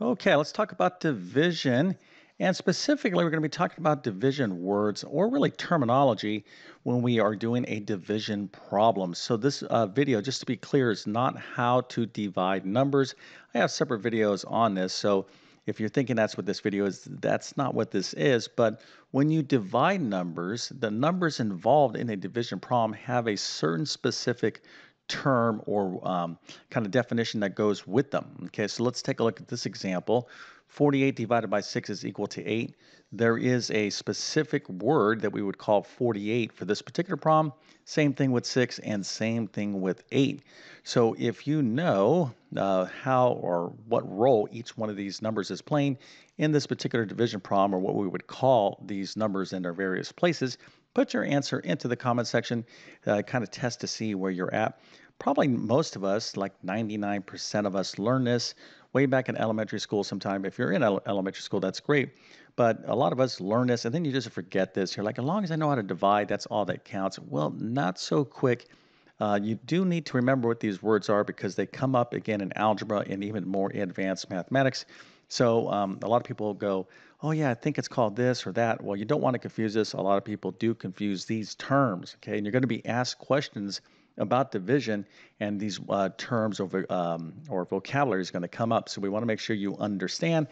Okay, let's talk about division. And specifically, we're going to be talking about division words or really terminology when we are doing a division problem. So, this uh, video, just to be clear, is not how to divide numbers. I have separate videos on this. So, if you're thinking that's what this video is, that's not what this is. But when you divide numbers, the numbers involved in a division problem have a certain specific term or um, kind of definition that goes with them. Okay, so let's take a look at this example. 48 divided by 6 is equal to 8. There is a specific word that we would call 48 for this particular problem. Same thing with 6 and same thing with 8. So if you know uh, how or what role each one of these numbers is playing in this particular division problem or what we would call these numbers in their various places, put your answer into the comment section, uh, kind of test to see where you're at. Probably most of us, like 99% of us, learn this way back in elementary school sometime. If you're in elementary school, that's great. But a lot of us learn this and then you just forget this. You're like, as long as I know how to divide, that's all that counts. Well, not so quick. Uh, you do need to remember what these words are because they come up again in algebra and even more advanced mathematics. So um, a lot of people go, oh yeah, I think it's called this or that. Well, you don't want to confuse this. A lot of people do confuse these terms, okay? And you're going to be asked questions about division, and these uh, terms or, um, or vocabulary is going to come up. So we want to make sure you understand.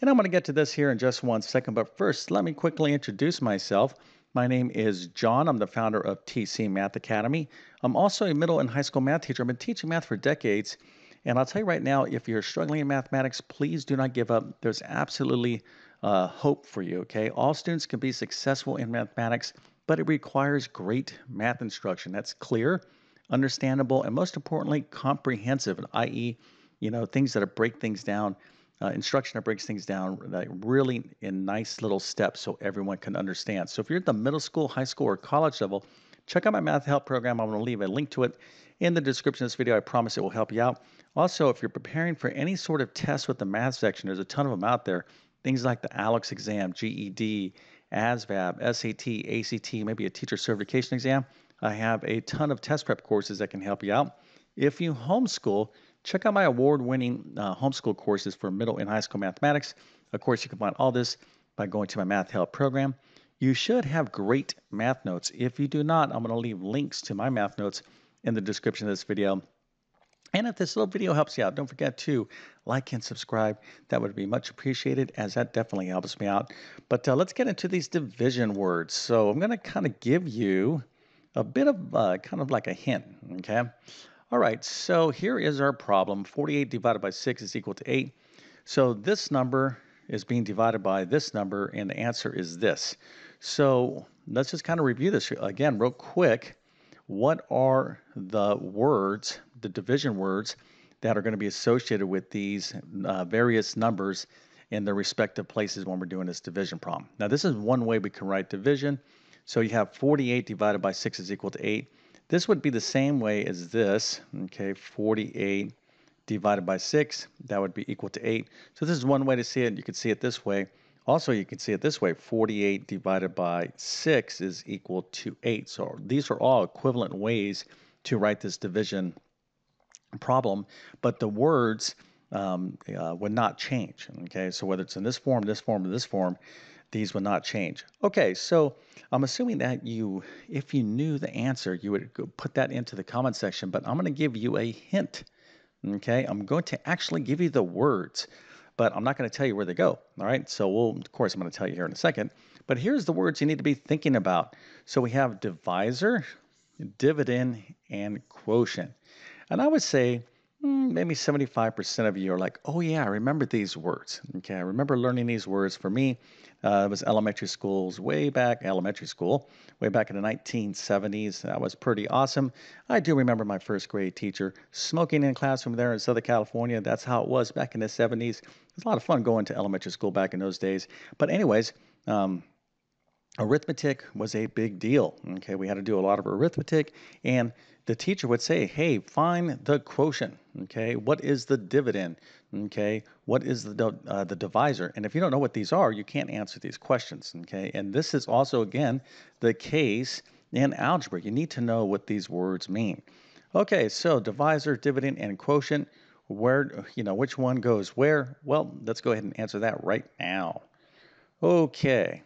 And I'm going to get to this here in just one second. But first, let me quickly introduce myself. My name is John. I'm the founder of TC Math Academy. I'm also a middle and high school math teacher. I've been teaching math for decades. And I'll tell you right now, if you're struggling in mathematics, please do not give up. There's absolutely uh, hope for you, okay? All students can be successful in mathematics, but it requires great math instruction. That's clear understandable, and most importantly, comprehensive, i.e., you know, things that break things down, uh, instruction that breaks things down like really in nice little steps so everyone can understand. So if you're at the middle school, high school, or college level, check out my math help program. I'm going to leave a link to it in the description of this video. I promise it will help you out. Also, if you're preparing for any sort of test with the math section, there's a ton of them out there. Things like the ALEKS exam, GED, ASVAB, SAT, ACT, maybe a teacher certification exam. I have a ton of test prep courses that can help you out. If you homeschool, check out my award winning uh, homeschool courses for middle and high school mathematics. Of course, you can find all this by going to my Math Help program. You should have great math notes. If you do not, I'm going to leave links to my math notes in the description of this video. And if this little video helps you out, don't forget to like and subscribe. That would be much appreciated as that definitely helps me out. But uh, let's get into these division words. So I'm going to kind of give you a bit of uh, kind of like a hint, okay? All right, so here is our problem. 48 divided by 6 is equal to 8. So this number is being divided by this number, and the answer is this. So let's just kind of review this again real quick. What are the words, the division words, that are going to be associated with these uh, various numbers in their respective places when we're doing this division problem? Now, this is one way we can write division. So you have 48 divided by 6 is equal to 8. This would be the same way as this, okay, 48 divided by 6, that would be equal to 8. So this is one way to see it. You could see it this way. Also, you can see it this way, 48 divided by 6 is equal to 8. So these are all equivalent ways to write this division problem, but the words um, uh, would not change, okay? So whether it's in this form, this form, or this form, these would not change. Okay, so I'm assuming that you, if you knew the answer, you would put that into the comment section, but I'm going to give you a hint. Okay, I'm going to actually give you the words, but I'm not going to tell you where they go. All right, so we'll, of course, I'm going to tell you here in a second. But here's the words you need to be thinking about. So we have divisor, dividend, and quotient. And I would say Hmm, maybe 75% of you are like, oh, yeah, I remember these words. Okay, I remember learning these words. For me, uh, it was elementary schools way back, elementary school, way back in the 1970s. That was pretty awesome. I do remember my first grade teacher smoking in classroom there in Southern California. That's how it was back in the 70s. It was a lot of fun going to elementary school back in those days. But, anyways, um, arithmetic was a big deal. Okay, we had to do a lot of arithmetic, and the teacher would say, "Hey, find the quotient." Okay, what is the dividend? Okay, what is the uh, the divisor? And if you don't know what these are, you can't answer these questions. Okay, and this is also again the case in algebra. You need to know what these words mean. Okay, so divisor, dividend, and quotient. Where, you know, which one goes where? Well, let's go ahead and answer that right now. Okay,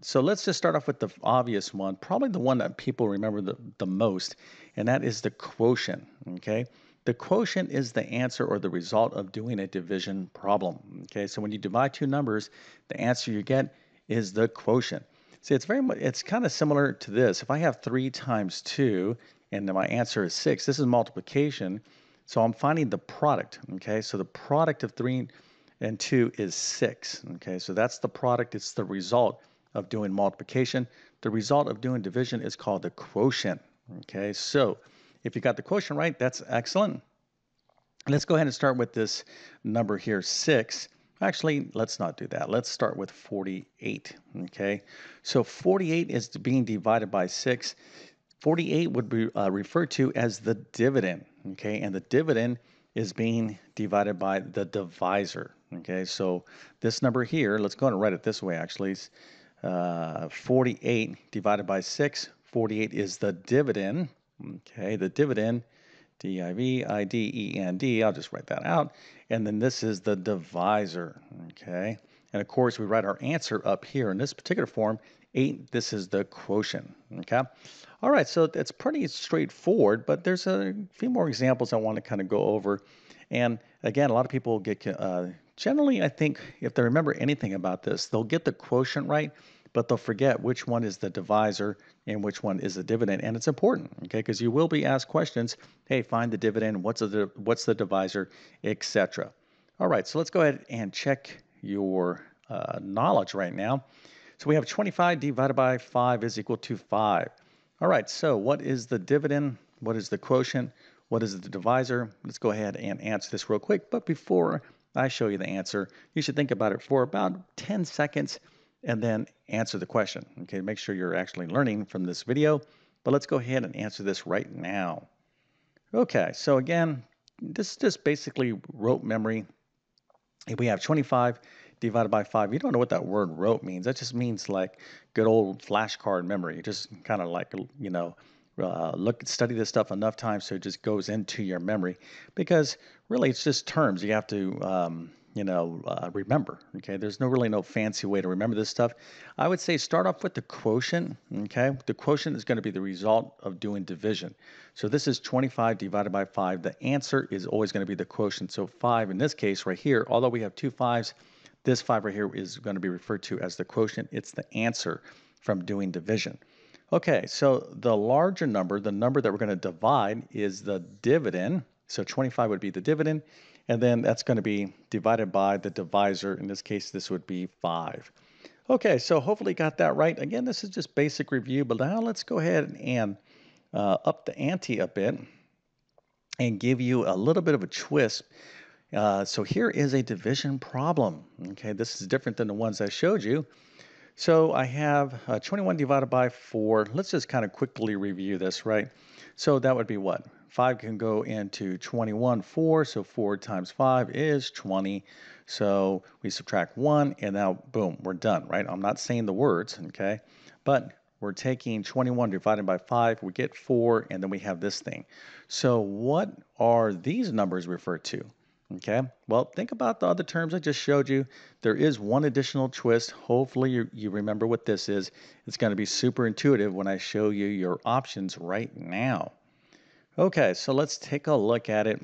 so let's just start off with the obvious one, probably the one that people remember the, the most, and that is the quotient, okay? The quotient is the answer or the result of doing a division problem, okay? So when you divide two numbers, the answer you get is the quotient. See, it's very much, it's kind of similar to this. If I have 3 times 2 and my answer is 6, this is multiplication, so I'm finding the product, okay? So the product of 3 and 2 is 6, okay? So that's the product, it's the result of doing multiplication. The result of doing division is called the quotient, okay? So if you got the quotient right, that's excellent. Let's go ahead and start with this number here, 6. Actually, let's not do that. Let's start with 48, okay? So 48 is being divided by 6. 48 would be uh, referred to as the dividend, okay? And the dividend is being divided by the divisor, okay? So this number here, let's go and write it this way actually, uh, 48 divided by 6. 48 is the dividend, okay? The dividend, D-I-V-I-D-E-N-D, I'll just write that out. And then this is the divisor, okay? And of course, we write our answer up here in this particular form, 8, this is the quotient, okay? All right, so it's pretty straightforward, but there's a few more examples I want to kind of go over. And again, a lot of people get, uh, generally, I think if they remember anything about this, they'll get the quotient right, but they'll forget which one is the divisor and which one is the dividend. And it's important, okay, because you will be asked questions, hey, find the dividend, what's the, what's the divisor, etc. All right, so let's go ahead and check your uh, knowledge right now. So we have 25 divided by 5 is equal to 5. All right, so what is the dividend? What is the quotient? What is the divisor? Let's go ahead and answer this real quick. But before I show you the answer, you should think about it for about 10 seconds and then answer the question. Okay, make sure you're actually learning from this video. But let's go ahead and answer this right now. Okay, so again, this is just basically rote memory. If we have 25 divided by 5, you don't know what that word rote means. That just means like good old flashcard memory. Just kind of like, you know, uh, look study this stuff enough times so it just goes into your memory because really it's just terms you have to um, you know uh, remember okay? There's no really no fancy way to remember this stuff. I would say start off with the quotient okay? The quotient is going to be the result of doing division. So this is 25 divided by 5 the answer is always going to be the quotient. So 5 in this case right here although we have two fives this 5 right here is going to be referred to as the quotient. It's the answer from doing division. Okay, so the larger number, the number that we're going to divide is the dividend. So 25 would be the dividend, and then that's going to be divided by the divisor. In this case, this would be 5. Okay, so hopefully got that right. Again, this is just basic review, but now let's go ahead and uh, up the ante a bit and give you a little bit of a twist uh, so here is a division problem. Okay, this is different than the ones I showed you. So I have uh, 21 divided by 4. Let's just kind of quickly review this, right? So that would be what? 5 can go into 21, 4. So 4 times 5 is 20. So we subtract 1, and now, boom, we're done, right? I'm not saying the words, okay? But we're taking 21 divided by 5. We get 4, and then we have this thing. So what are these numbers referred to? Okay, well, think about the other terms I just showed you. There is one additional twist. Hopefully, you, you remember what this is. It's going to be super intuitive when I show you your options right now. Okay, so let's take a look at it.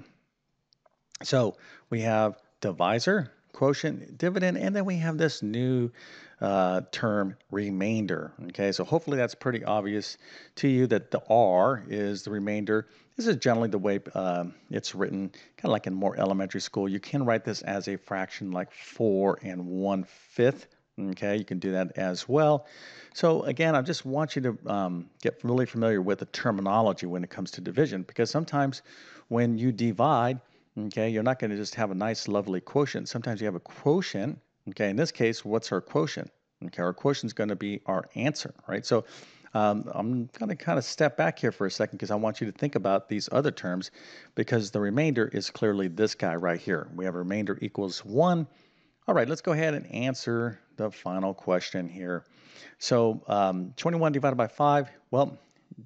So we have divisor, quotient, dividend, and then we have this new uh, term remainder. Okay, so hopefully that's pretty obvious to you that the R is the remainder. This is generally the way uh, it's written, kind of like in more elementary school. You can write this as a fraction like 4 and 1 fifth. Okay, you can do that as well. So again, I just want you to um, get really familiar with the terminology when it comes to division because sometimes when you divide, okay, you're not going to just have a nice, lovely quotient. Sometimes you have a quotient Okay, in this case, what's our quotient? Okay, our quotient is going to be our answer, right? So um, I'm going to kind of step back here for a second because I want you to think about these other terms because the remainder is clearly this guy right here. We have remainder equals 1. All right, let's go ahead and answer the final question here. So um, 21 divided by 5, well,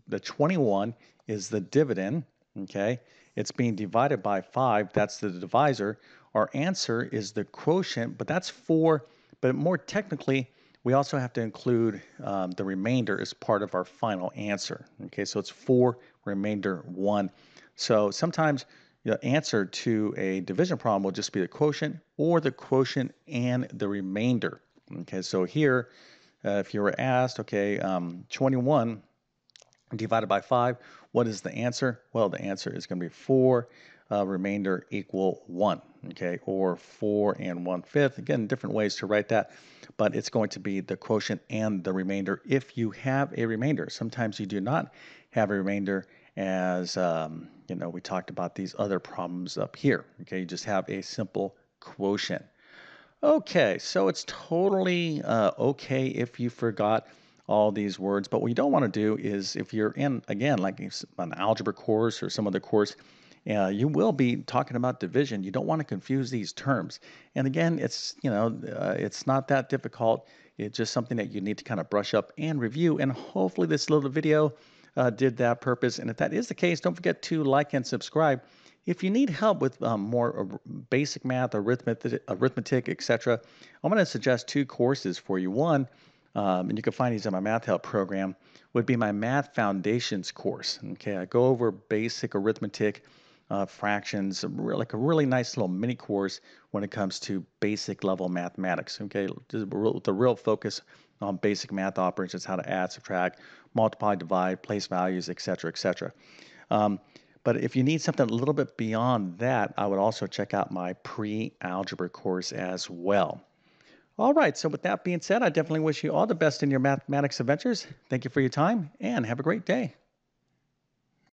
the 21 is the dividend, okay? it's being divided by 5. That's the divisor. Our answer is the quotient, but that's 4. But more technically, we also have to include um, the remainder as part of our final answer. Okay, so it's 4 remainder 1. So sometimes the answer to a division problem will just be the quotient or the quotient and the remainder. Okay, so here, uh, if you were asked, okay, um, 21 divided by 5, what is the answer? Well, the answer is going to be 4, uh, remainder equal 1, okay, or 4 and 1 fifth. Again, different ways to write that, but it's going to be the quotient and the remainder if you have a remainder. Sometimes you do not have a remainder as um, you know we talked about these other problems up here okay? You just have a simple quotient. Okay so it's totally uh, okay if you forgot all these words but what you don't want to do is if you're in again like an algebra course or some other course uh, you will be talking about division. You don't want to confuse these terms. And again it's you know uh, it's not that difficult. It's just something that you need to kind of brush up and review and hopefully this little video uh, did that purpose. And if that is the case, don't forget to like and subscribe. If you need help with um, more basic math, arithmetic, arithmetic etc., I'm going to suggest two courses for you. One, um, and you can find these in my Math Help program, would be my Math Foundations course. Okay, I go over basic arithmetic, uh, fractions, like a really nice little mini course when it comes to basic level mathematics. Okay, with the real focus on basic math operations, how to add, subtract, multiply, divide, place values, etc., etc. Um, but if you need something a little bit beyond that, I would also check out my pre-algebra course as well. All right, so with that being said, I definitely wish you all the best in your mathematics adventures. Thank you for your time and have a great day.